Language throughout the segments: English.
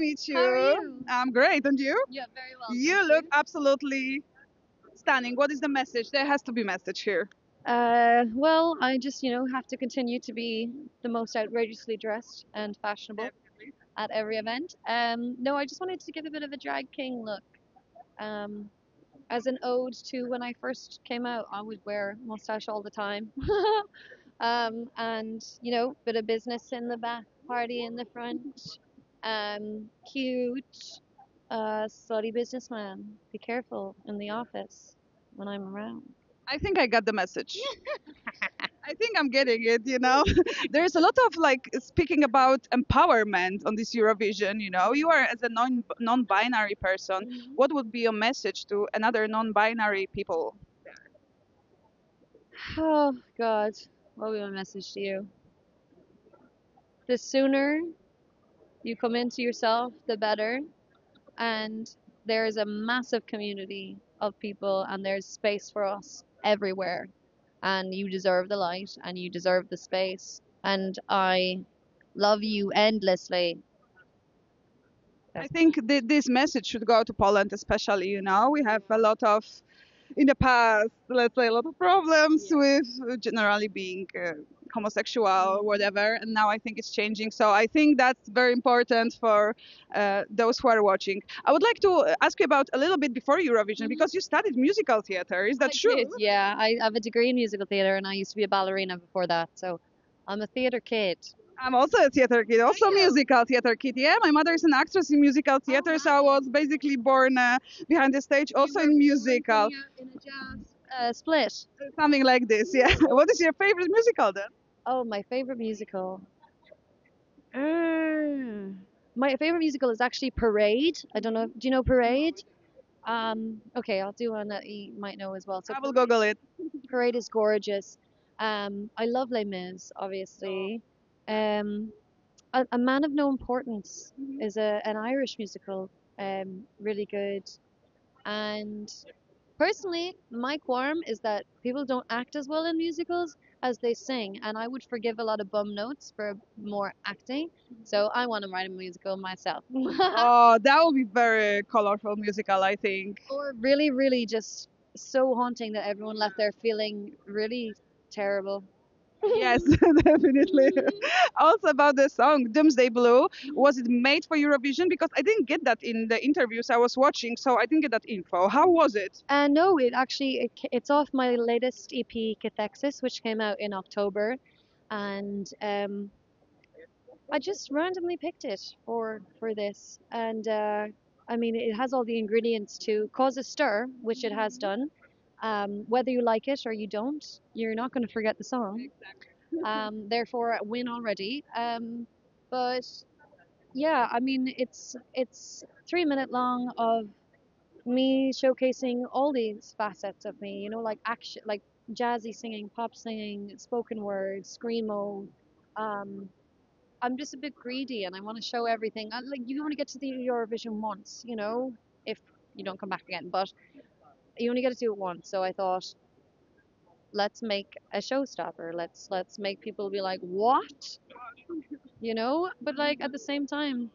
meet you. How are you? I'm great, and you? Yeah, very well. you look absolutely stunning. What is the message? There has to be message here. Uh, well, I just, you know, have to continue to be the most outrageously dressed and fashionable at every event. Um, no, I just wanted to give a bit of a drag king look. Um, as an ode to when I first came out, I would wear mustache all the time. um, and, you know, bit of business in the back, party in the front. Um, cute, uh, slutty businessman. Be careful in the office when I'm around. I think I got the message. I think I'm getting it, you know. There's a lot of like speaking about empowerment on this Eurovision, you know. You are as a non non-binary person, what would be your message to another non-binary people? Oh God, what would be my message to you? The sooner you come into yourself, the better. And there is a massive community of people, and there's space for us everywhere. And you deserve the light, and you deserve the space. And I love you endlessly. I think th- this message should go to Poland, especially. You know, we have a lot of, in the past, let's say, a lot of problems with uh, generally being uh, homosexual or whatever, and now I think it's changing. So I think that's very important for uh, those who are watching. I would like to ask you about a little bit before Eurovision because you studied musical theater. Is that I true? did, Yeah, I have a degree in musical theatre, and I used to be a ballerina before that. So I'm a theatre kid. I'm also a theater kid, also musical theater kid. Yeah, my mother is an actress in musical theater, so I was basically born uh, behind the stage, also in musical. In a jazz uh, split. Something like this, yeah. what is your favorite musical then? Oh, my favorite musical. Mm. My favorite musical is actually Parade. I don't know. Do you know Parade? Um, okay, I'll do one that you might know as well. So I will Google it. Parade is gorgeous. Um, I love Les Mis, obviously. Um, a, a Man of No Importance is a, an Irish musical, um, really good. And personally, my qualm is that people don't act as well in musicals as they sing, and I would forgive a lot of bum notes for more acting. So I want to write a musical myself. oh, that would be very colorful musical, I think. or really, really just so haunting that everyone left there feeling really terrible. Yes, definitely. also about the song Doomsday Blue, was it made for Eurovision? Because I didn't get that in the interviews I was watching, so I didn't get that info. How was it? Uh, no, it actually it, it's off my latest EP, Cathexis, which came out in October, and um, I just randomly picked it for for this, and uh, I mean it has all the ingredients to cause a stir, which it has done. Um, whether you like it or you don't, you're not going to forget the song. Um, therefore, win already. Um, but yeah, I mean it's it's three minute long of me showcasing all these facets of me, you know, like action, like jazzy singing, pop singing, spoken word, screamo. Um, I'm just a bit greedy and I want to show everything. I, like you only get to the Eurovision once, you know, if you don't come back again, but you only get to do it once. So I thought, let's make a showstopper. Let's let's make people be like, what? You know, but like at the same time,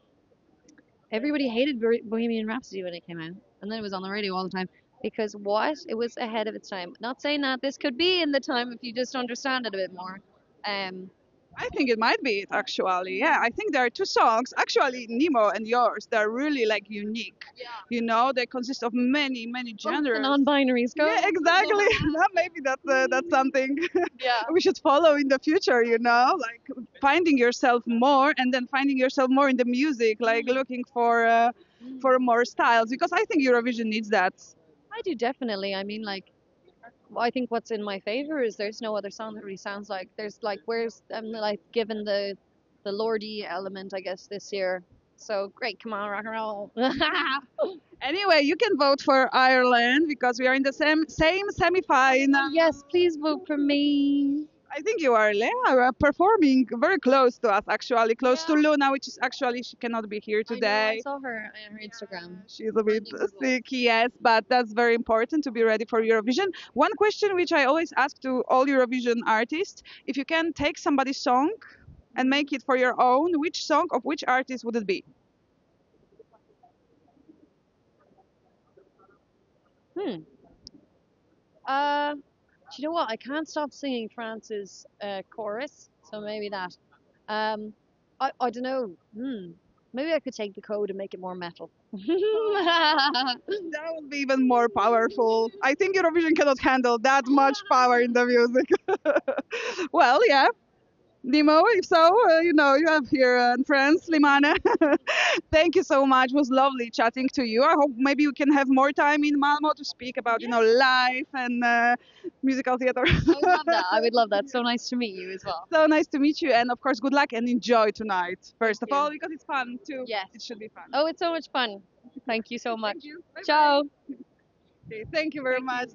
everybody hated Bohemian Rhapsody when it came out, and then it was on the radio all the time because what? It was ahead of its time. Not saying that this could be in the time if you just understand it a bit more. Um, I think it might be it actually. Yeah, I think there are two songs, actually Nemo and yours, they're really like unique. Yeah. You know, they consist of many, many genres. non-binaries go. yeah, exactly. That maybe that's uh, that's something Yeah. we should follow in the future. You know, like finding yourself more, and then finding yourself more in the music, like looking for uh, for more styles. Because I think Eurovision needs that. I do definitely. I mean, like, I think what's in my favor is there's no other song that really sounds like. There's like, where's I'm like given the the Lordi element, I guess, this year. So great, come on, rock and roll. Anyway, you can vote for Ireland because we are in the same same semi-final. Oh, yes, please vote for me. I think you are Lea uh, performing very close to us, actually, close yeah. to Luna, which is actually she cannot be here today. I, know, I saw her uh, on her Instagram. She's a bit sick, yes, but that's very important to be ready for Eurovision. One question which I always ask to all Eurovision artists if you can take somebody's song and make it for your own, which song of which artist would it be? Hmm. Uh, do you know what? I can't stop singing France's uh, chorus, so maybe that. Um, I I don't know. Hmm. Maybe I could take the code and make it more metal. That would be even more powerful. I think Eurovision cannot handle that much power in the music. well, yeah. Nemo, if so, uh, you know, you have here uh, France, Slimane. Thank you so much. It was lovely chatting to you. I hope maybe we can have more time in Malmo to speak about, you know, life and uh, musical theater. I would love that. I would love that. So nice to meet you as well. so nice to meet you. And of course, good luck and enjoy tonight, first of you. all, because it's fun too. Yes. It should be fun. Oh, it's so much fun. Thank you so much. Thank you. Bye-bye. Ciao. Okay, thank you very much.